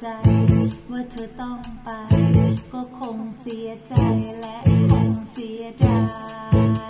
ใจว่าเธอต้องไป ก็คงเสียใจและคงเสียดาย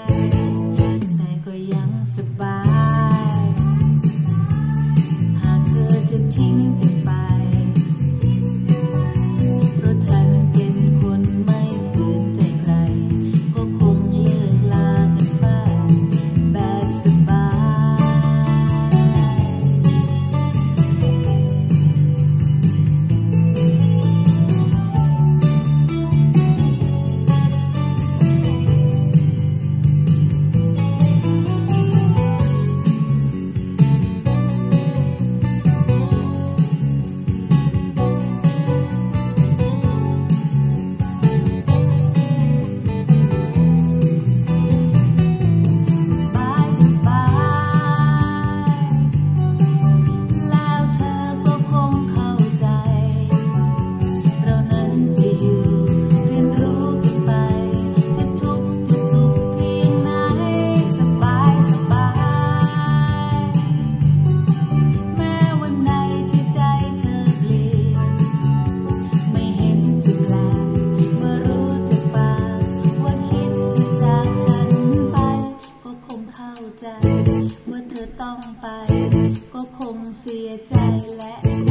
ต้องไป ก็คงเสียใจและ